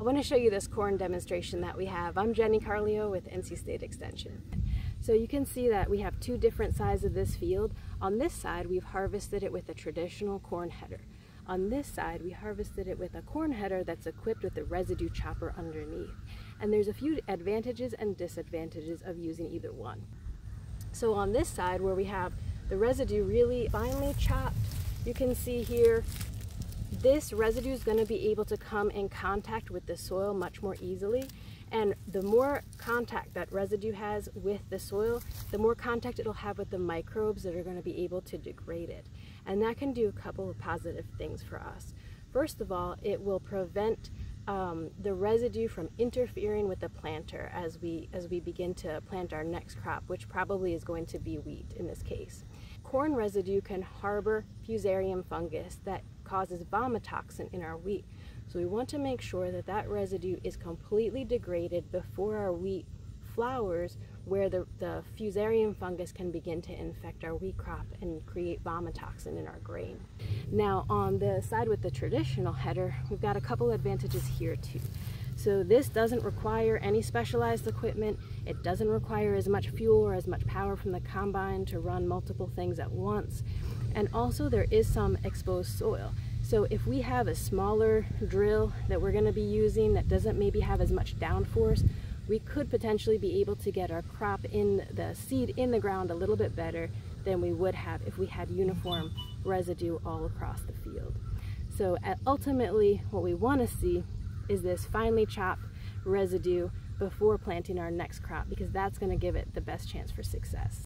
I want to show you this corn demonstration that we have. I'm Jenny Carleo with NC State Extension. So you can see that we have two different sides of this field. On this side, we've harvested it with a traditional corn header. On this side, we harvested it with a corn header that's equipped with a residue chopper underneath. And there's a few advantages and disadvantages of using either one. So on this side, where we have the residue really finely chopped, you can see here this residue is going to be able to come in contact with the soil much more easily and the more contact that residue has with the soil, the more contact it'll have with the microbes that are going to be able to degrade it. And that can do a couple of positive things for us. First of all, it will prevent um, the residue from interfering with the planter as we as we begin to plant our next crop, which probably is going to be wheat in this case. Corn residue can harbor fusarium fungus that causes vomitoxin in our wheat. So we want to make sure that that residue is completely degraded before our wheat flowers where the, the fusarium fungus can begin to infect our wheat crop and create vomitoxin in our grain. Now on the side with the traditional header, we've got a couple advantages here too. So this doesn't require any specialized equipment. It doesn't require as much fuel or as much power from the combine to run multiple things at once. And also there is some exposed soil. So if we have a smaller drill that we're gonna be using that doesn't maybe have as much downforce, we could potentially be able to get our crop in the seed in the ground a little bit better than we would have if we had uniform residue all across the field. So uh, ultimately what we wanna see is this finely chopped residue before planting our next crop because that's going to give it the best chance for success.